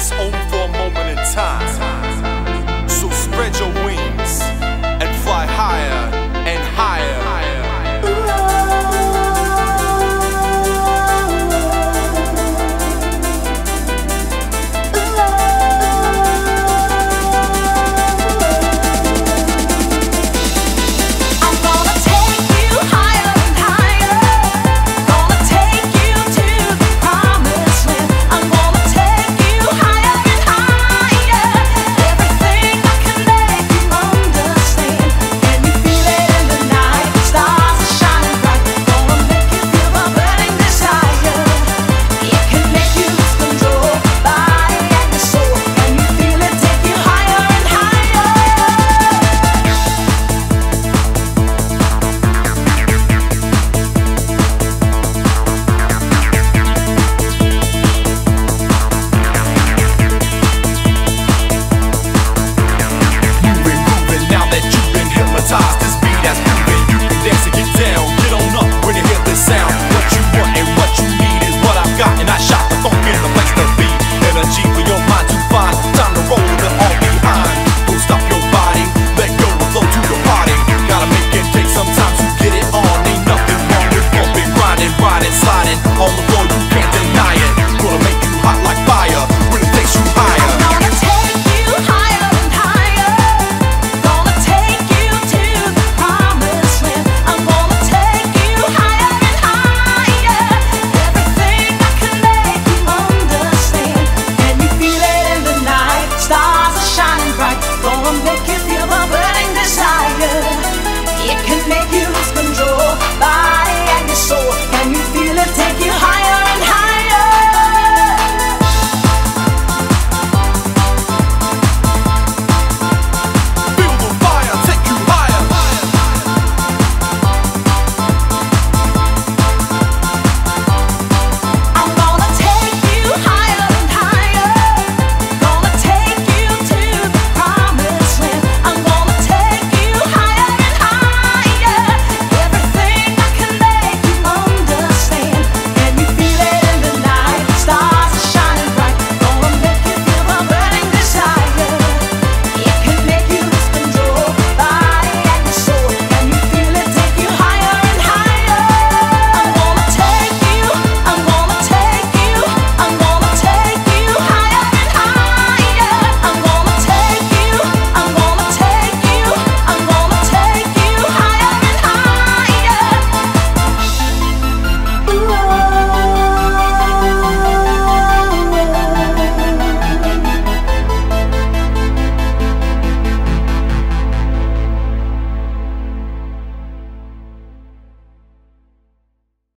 Only for a moment in time.